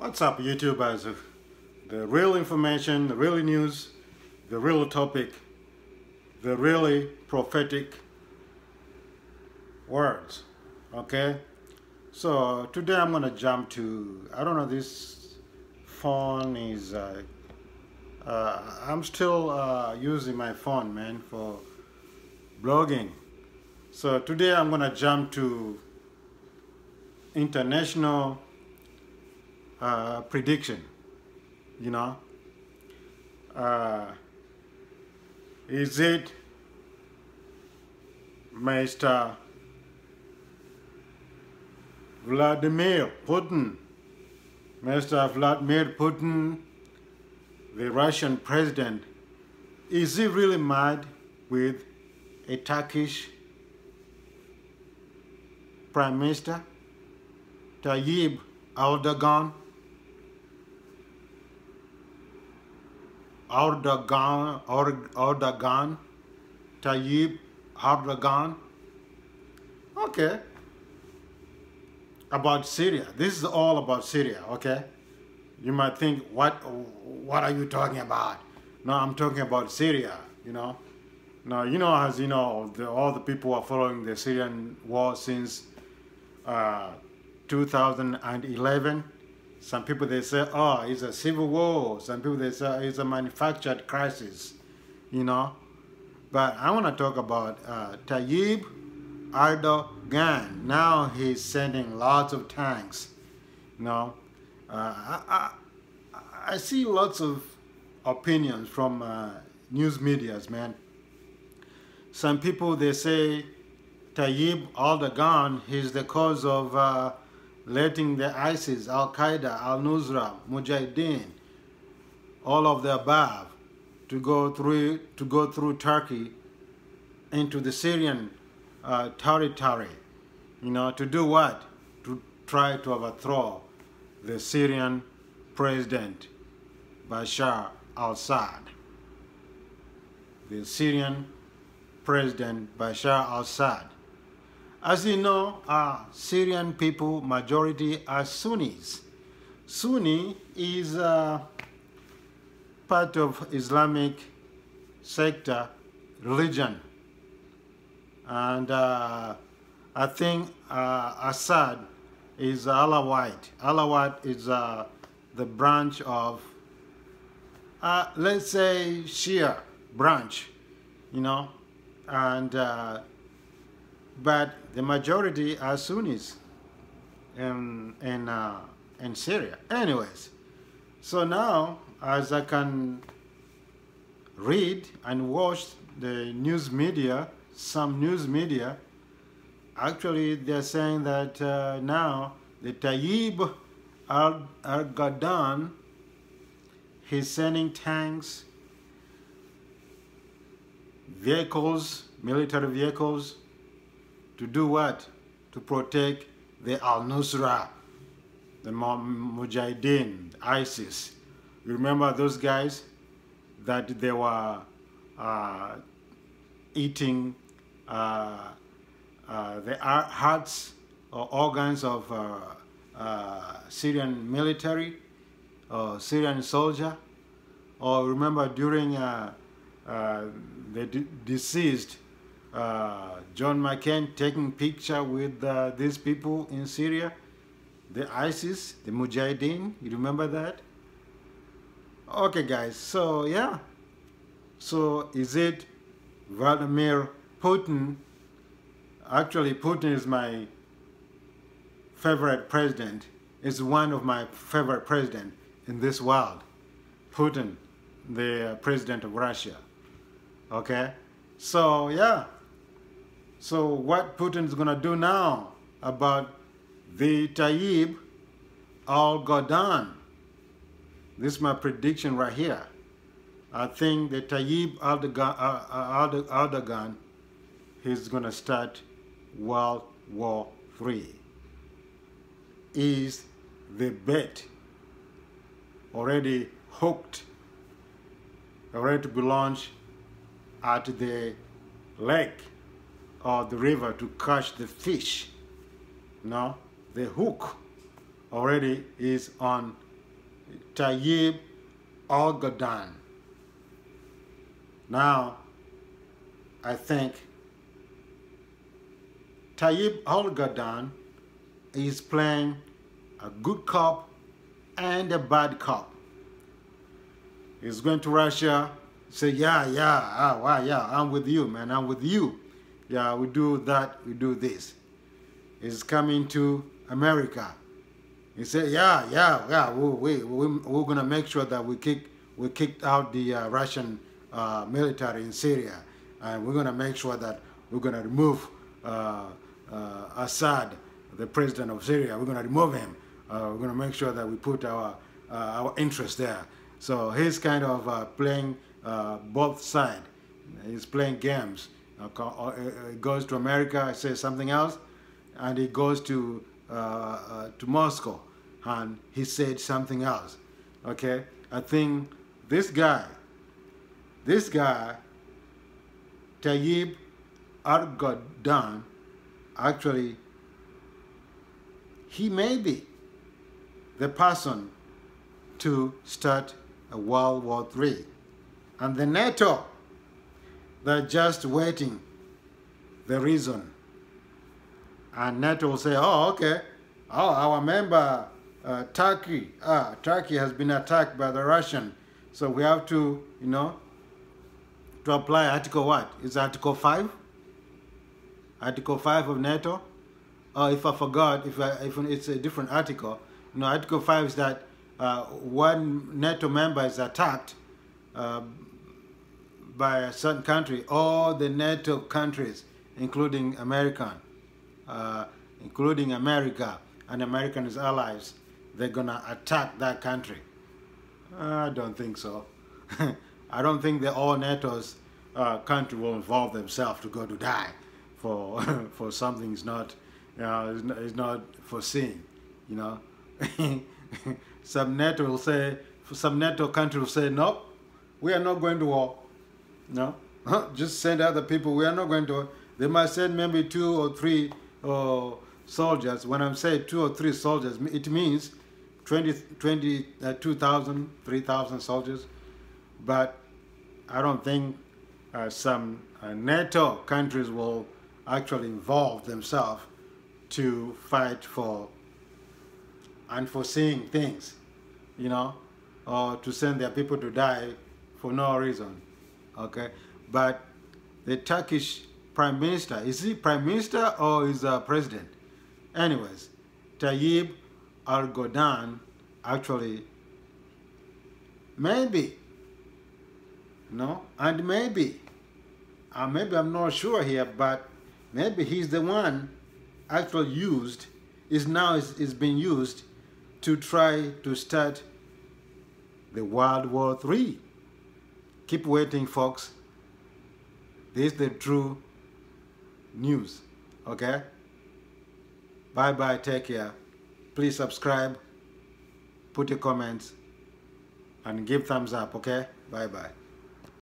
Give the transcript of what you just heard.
What's up, YouTubers? The real information, the real news, the real topic, the really prophetic words. Okay? So today I'm gonna jump to I don't know this phone is uh, uh, I'm still uh, using my phone man for blogging. So today I'm gonna jump to international uh, prediction. You know, uh, is it Mr. Vladimir Putin? Mr. Vladimir Putin, the Russian president, is he really mad with a Turkish prime minister, Tayyip Erdogan? Erdogan, Erdogan, Tayyip Erdogan. Okay. About Syria. This is all about Syria, okay? You might think, what, what are you talking about? No, I'm talking about Syria, you know? Now, you know, as you know, the, all the people are following the Syrian war since uh, 2011 some people they say, oh, it's a civil war. Some people they say it's a manufactured crisis, you know. But I want to talk about uh, Tayyip Erdogan. Now he's sending lots of tanks, you know. Uh, I, I, I, see lots of opinions from uh, news medias, man. Some people they say Tayyip Erdogan is the cause of uh, letting the ISIS, Al Qaeda, Al Nusra, Mujahideen, all of the above, to go through to go through Turkey into the Syrian uh, territory. You know, to do what? To try to overthrow the Syrian president Bashar al-Assad. The Syrian president Bashar al-Assad as you know, Syrian people, majority are Sunnis. Sunni is part of Islamic sector religion. And uh, I think uh, Assad is Alawite. Alawite is uh, the branch of, uh, let's say, Shia branch, you know, and but the majority are Sunnis in, in, uh, in Syria. Anyways, so now as I can read and watch the news media, some news media, actually they're saying that uh, now the Tayyip Erdogan, he's sending tanks, vehicles, military vehicles, to do what? To protect the Al-Nusra, the Mujahideen, ISIS. You remember those guys that they were uh, eating uh, uh, the hearts or organs of uh, uh, Syrian military or Syrian soldier? Or remember during uh, the deceased uh, John McCain taking picture with uh, these people in Syria, the ISIS, the Mujahideen, you remember that? Okay guys, so yeah. So is it Vladimir Putin? Actually, Putin is my favorite president. Is one of my favorite president in this world. Putin, the president of Russia. Okay? So yeah. So what Putin is going to do now about the Tayyip Erdogan? This is my prediction right here. I think the Tayyip Erdogan, uh, Erdogan is going to start World War III. Is the bet already hooked, already to be launched at the lake or the river to catch the fish. Now the hook already is on Tayyib Al Gadan. Now, I think Tayyip Erdogan is playing a good cop and a bad cop. He's going to Russia, say, yeah, yeah, ah, wow, yeah, I'm with you, man, I'm with you. Yeah, we do that, we do this. He's coming to America. He said, yeah, yeah, yeah, we, we, we, we're going to make sure that we kick, we kicked out the uh, Russian uh, military in Syria. And we're going to make sure that we're going to remove uh, uh, Assad, the president of Syria. We're going to remove him. Uh, we're going to make sure that we put our, uh, our interest there. So he's kind of playing both sides. He's playing games. He goes to America, says something else, and he goes to, uh, uh, to Moscow, and he said something else. Okay? I think this guy, this guy, Tayyip Erdogan, actually, he may be the person to start a World War III. And the NATO, they're just waiting the reason. And NATO will say, oh, okay, oh, our member, uh, Turkey, ah, Turkey has been attacked by the Russian. So we have to, you know, to apply Article what? Is Article 5? Article 5 of NATO? Or if I forgot, if, I, if it's a different article, you know, Article 5 is that uh, one NATO member is attacked uh, by a certain country, all the NATO countries, including American, uh, including America and American's allies, they're gonna attack that country. I don't think so. I don't think that all NATO's uh, country will involve themselves to go to die for for something is not, you know, is not, is not foreseen. You know, some NATO will say, some NATO country will say, no, we are not going to war. No, just send other people. We are not going to. They might send maybe two or three uh, soldiers. When I'm saying two or three soldiers, it means 20, 20 uh, 2,000, 3,000 soldiers. But I don't think uh, some uh, NATO countries will actually involve themselves to fight for unforeseen things, you know, or to send their people to die for no reason, okay? But the Turkish prime minister, is he prime minister or is a president? Anyways, Tayyip Erdogan actually maybe, no, and maybe, uh, maybe I'm not sure here, but maybe he's the one actually used, is now is, is being used to try to start the World War III. Keep waiting, folks. This is the true news, okay? Bye-bye, take care. Please subscribe, put your comments, and give thumbs up, okay? Bye-bye.